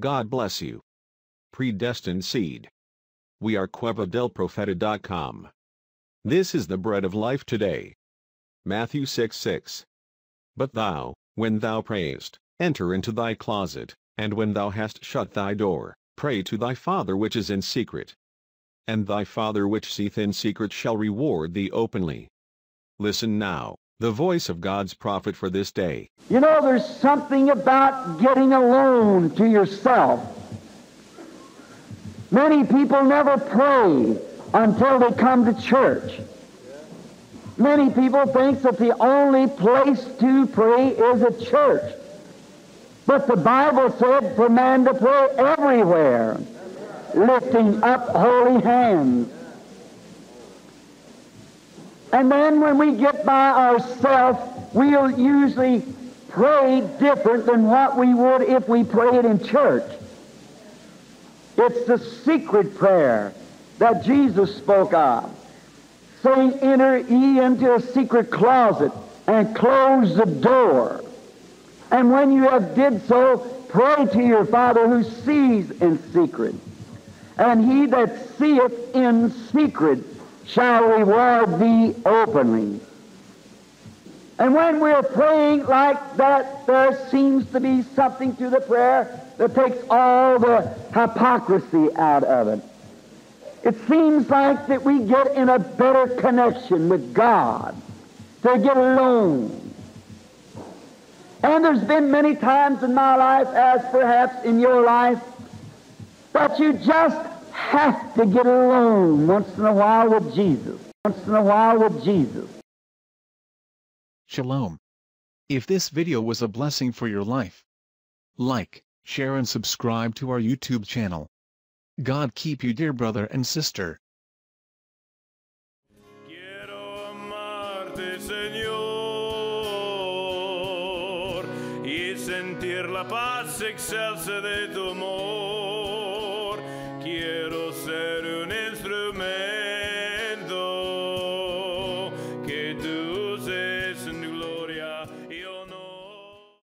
God bless you. Predestined Seed. We are cuevadelprofeta.com. This is the bread of life today. Matthew 6 6. But thou, when thou prayest, enter into thy closet, and when thou hast shut thy door, pray to thy Father which is in secret. And thy Father which seeth in secret shall reward thee openly. Listen now, the voice of God's prophet for this day. You know, there's something about getting alone to yourself. Many people never pray until they come to church. Many people think that the only place to pray is a church. But the Bible said for man to pray everywhere, lifting up holy hands. And then when we get by ourselves, we'll usually pray different than what we would if we prayed in church. It's the secret prayer that Jesus spoke of, saying, Enter ye into a secret closet and close the door. And when you have did so, pray to your Father who sees in secret. And he that seeth in secret shall reward thee openly. And when we're praying like that, there seems to be something to the prayer that takes all the hypocrisy out of it. It seems like that we get in a better connection with God to get alone. And there's been many times in my life, as perhaps in your life, that you just have to get alone once in a while with Jesus. Once in a while with Jesus. Shalom. If this video was a blessing for your life, like, share and subscribe to our YouTube channel. God keep you dear brother and sister. Señor, y sentir la paz excelsa de tu amor.